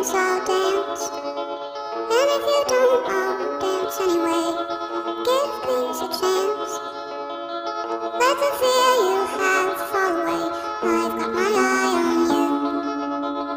dance, I'll dance. And if you don't, I'll dance anyway. Give things a chance. Let the